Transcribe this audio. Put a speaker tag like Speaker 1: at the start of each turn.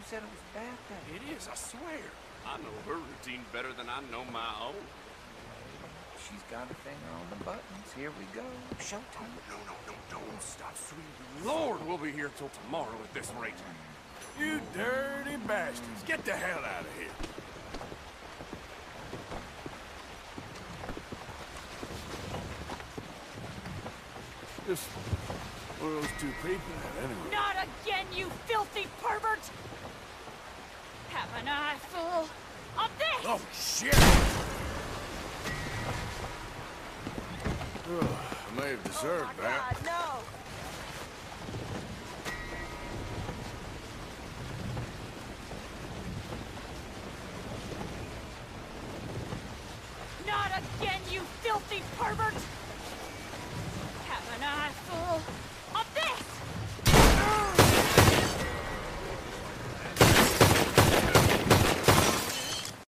Speaker 1: you said it was bad.
Speaker 2: It is, I swear. I know her routine better than I know my own.
Speaker 1: She's got a finger on the buttons. Here we go. Showtime.
Speaker 2: Oh, no, no, no, don't stop, sweet lord. We'll be here till tomorrow at this rate.
Speaker 3: You dirty bastards. Get the hell out of here. Are those two people anyway?
Speaker 4: Not again, you filthy pervert! Have an eye full of this!
Speaker 3: Oh, shit! I may have deserved
Speaker 4: oh
Speaker 3: that.
Speaker 4: God, no! Not again, you filthy pervert!